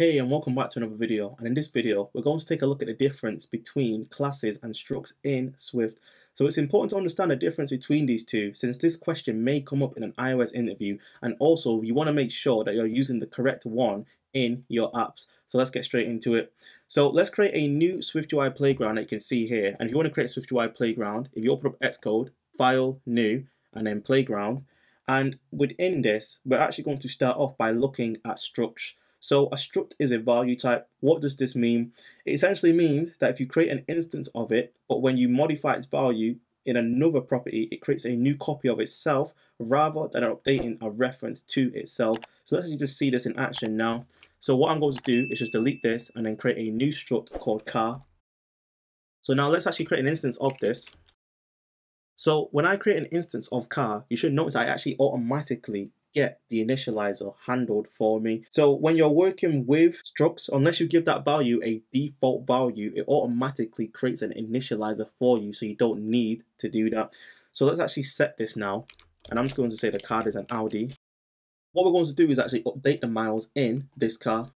Hey and welcome back to another video and in this video we're going to take a look at the difference between classes and structs in Swift. So it's important to understand the difference between these two since this question may come up in an iOS interview and also you want to make sure that you're using the correct one in your apps. So let's get straight into it. So let's create a new SwiftUI playground that you can see here and if you want to create a SwiftUI playground, if you open up Xcode, File, New and then Playground and within this we're actually going to start off by looking at structs. So a struct is a value type. What does this mean? It essentially means that if you create an instance of it, but when you modify its value in another property, it creates a new copy of itself rather than updating a reference to itself. So let's just see this in action now. So what I'm going to do is just delete this and then create a new struct called car. So now let's actually create an instance of this. So when I create an instance of car, you should notice I actually automatically get the initializer handled for me. So when you're working with structs, unless you give that value a default value, it automatically creates an initializer for you. So you don't need to do that. So let's actually set this now. And I'm just going to say the card is an Audi. What we're going to do is actually update the miles in this car.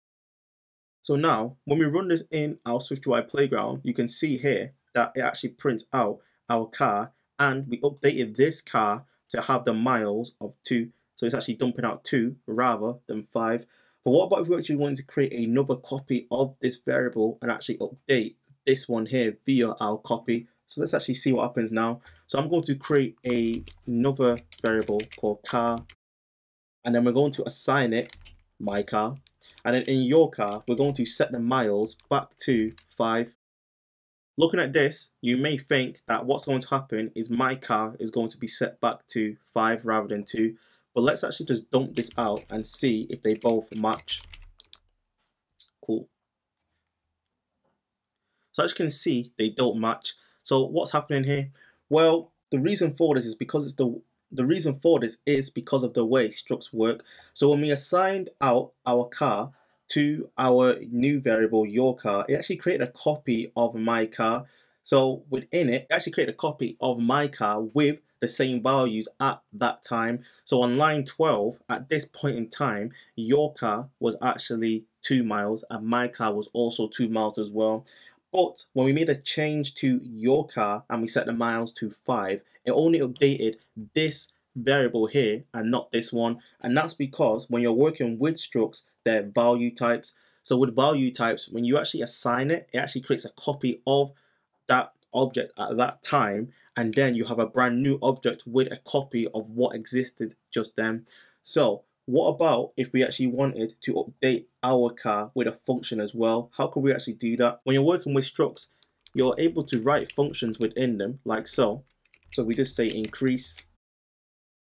So now, when we run this in our SwiftUI playground, you can see here that it actually prints out our car and we updated this car to have the miles of two so it's actually dumping out two rather than five. But what about if we actually wanted to create another copy of this variable and actually update this one here via our copy? So let's actually see what happens now. So I'm going to create a, another variable called car and then we're going to assign it my car and then in your car we're going to set the miles back to 5 looking at this you may think that what's going to happen is my car is going to be set back to 5 rather than 2 but let's actually just dump this out and see if they both match. Cool. So as you can see, they don't match. So what's happening here? Well, the reason for this is because it's the the reason for this is because of the way structs work. So when we assigned out our car to our new variable, your car, it actually created a copy of my car. So within it, it actually created a copy of my car with the same values at that time. So on line 12, at this point in time, your car was actually two miles and my car was also two miles as well. But when we made a change to your car and we set the miles to five, it only updated this variable here and not this one. And that's because when you're working with structs, they're value types. So with value types, when you actually assign it, it actually creates a copy of that object at that time and then you have a brand new object with a copy of what existed just then. So what about if we actually wanted to update our car with a function as well? How could we actually do that? When you're working with structs, you're able to write functions within them like so. So we just say increase.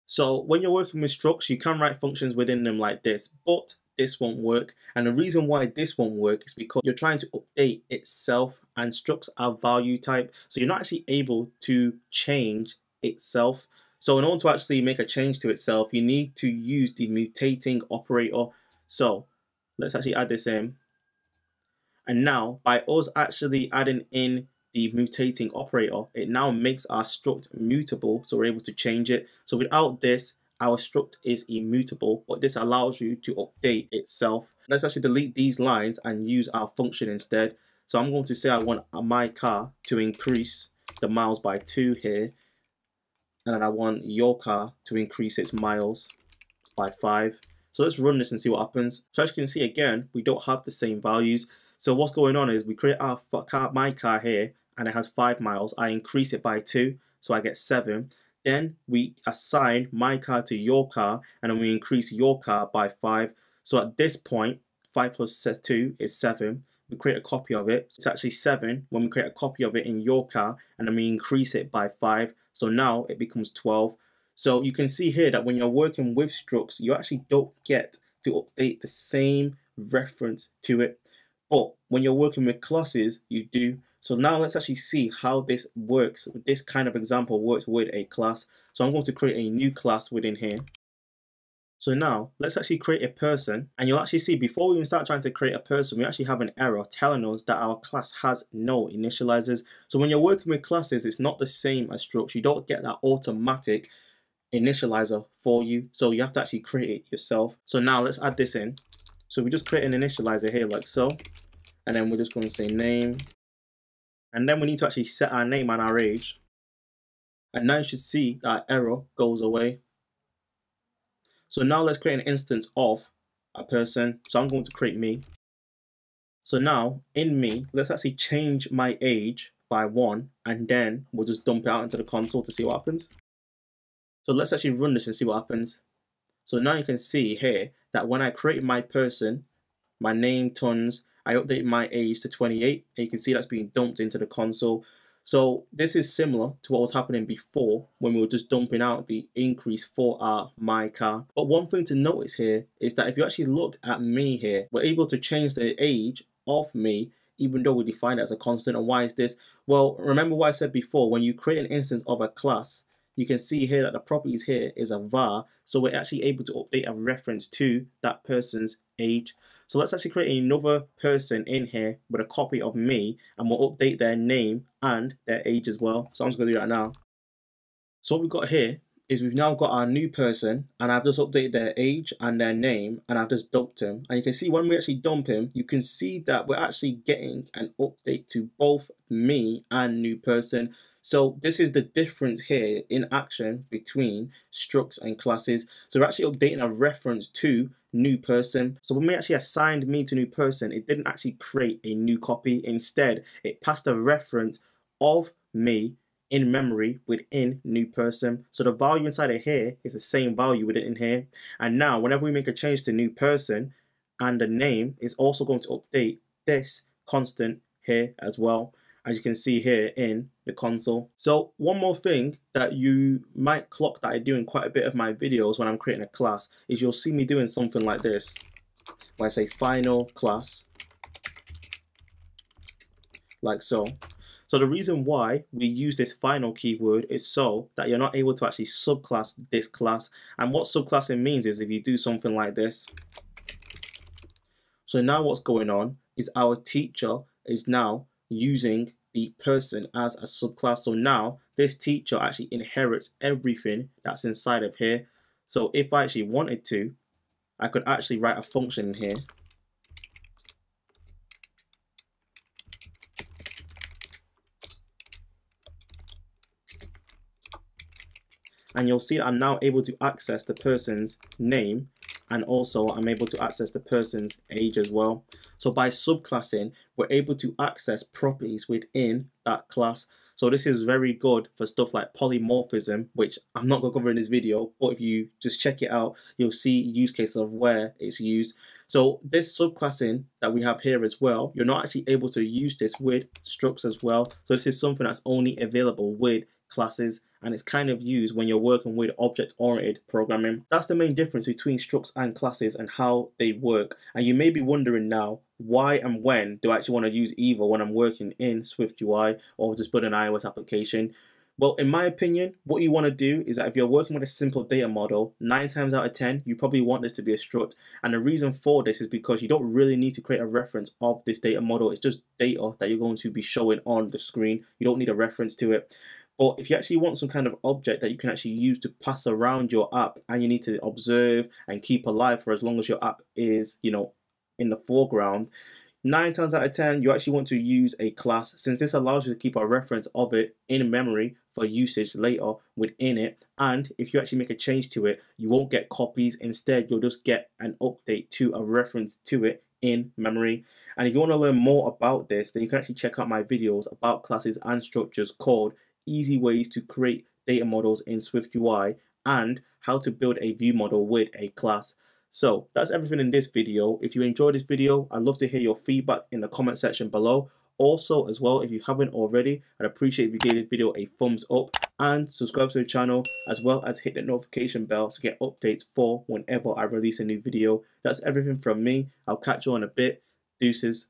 So when you're working with structs, you can write functions within them like this, but this won't work. And the reason why this won't work is because you're trying to update itself and structs are value type. So you're not actually able to change itself. So in order to actually make a change to itself, you need to use the mutating operator. So let's actually add this in. And now by us actually adding in the mutating operator, it now makes our struct mutable. So we're able to change it. So without this, our struct is immutable, but this allows you to update itself. Let's actually delete these lines and use our function instead. So I'm going to say I want my car to increase the miles by two here. And then I want your car to increase its miles by five. So let's run this and see what happens. So as you can see again, we don't have the same values. So what's going on is we create our car, my car here and it has five miles. I increase it by two, so I get seven. Then we assign my car to your car and then we increase your car by 5. So at this point, 5 plus 2 is 7. We create a copy of it. It's actually 7 when we create a copy of it in your car and then we increase it by 5. So now it becomes 12. So you can see here that when you're working with structs, you actually don't get to update the same reference to it. But when you're working with classes, you do. So now let's actually see how this works. This kind of example works with a class. So I'm going to create a new class within here. So now let's actually create a person and you'll actually see before we even start trying to create a person, we actually have an error telling us that our class has no initializers. So when you're working with classes, it's not the same as structs. You don't get that automatic initializer for you. So you have to actually create it yourself. So now let's add this in. So we just create an initializer here like so. And then we're just going to say name. And then we need to actually set our name and our age. And now you should see that error goes away. So now let's create an instance of a person. So I'm going to create me. So now in me, let's actually change my age by one and then we'll just dump it out into the console to see what happens. So let's actually run this and see what happens. So now you can see here that when I create my person, my name, Tunds, I update my age to 28 and you can see that's being dumped into the console. So this is similar to what was happening before when we were just dumping out the increase for our my car. But one thing to notice here is that if you actually look at me here, we're able to change the age of me even though we define it as a constant. And why is this? Well, remember what I said before, when you create an instance of a class, you can see here that the properties here is a var, so we're actually able to update a reference to that person's age. So let's actually create another person in here with a copy of me, and we'll update their name and their age as well. So I'm just to do that now. So what we've got here is we've now got our new person and I've just updated their age and their name and I've just dumped him and you can see when we actually dump him you can see that we're actually getting an update to both me and new person so this is the difference here in action between structs and classes so we're actually updating a reference to new person so when we actually assigned me to new person it didn't actually create a new copy instead it passed a reference of me in memory within new person. So the value inside of here is the same value within in here. And now whenever we make a change to new person and the name is also going to update this constant here as well as you can see here in the console. So one more thing that you might clock that I do in quite a bit of my videos when I'm creating a class is you'll see me doing something like this. When I say final class, like so. So the reason why we use this final keyword is so that you're not able to actually subclass this class. And what subclassing means is if you do something like this. So now what's going on is our teacher is now using the person as a subclass. So now this teacher actually inherits everything that's inside of here. So if I actually wanted to, I could actually write a function here and you'll see I'm now able to access the person's name and also I'm able to access the person's age as well. So by subclassing, we're able to access properties within that class. So this is very good for stuff like polymorphism, which I'm not going to cover in this video, but if you just check it out, you'll see use cases of where it's used. So this subclassing that we have here as well, you're not actually able to use this with structs as well. So this is something that's only available with classes and it's kind of used when you're working with object-oriented programming. That's the main difference between structs and classes and how they work. And you may be wondering now, why and when do I actually want to use either when I'm working in Swift UI or just build an iOS application? Well, in my opinion, what you want to do is that if you're working with a simple data model, nine times out of 10, you probably want this to be a struct. And the reason for this is because you don't really need to create a reference of this data model. It's just data that you're going to be showing on the screen. You don't need a reference to it. But if you actually want some kind of object that you can actually use to pass around your app and you need to observe and keep alive for as long as your app is, you know, in the foreground, nine times out of 10, you actually want to use a class since this allows you to keep a reference of it in memory for usage later within it. And if you actually make a change to it, you won't get copies. Instead, you'll just get an update to a reference to it in memory. And if you want to learn more about this, then you can actually check out my videos about classes and structures called easy ways to create data models in Swift UI and how to build a view model with a class. So that's everything in this video. If you enjoyed this video, I'd love to hear your feedback in the comment section below. Also, as well, if you haven't already, I'd appreciate if you gave this video a thumbs up and subscribe to the channel, as well as hit the notification bell to get updates for whenever I release a new video. That's everything from me. I'll catch you on a bit. Deuces.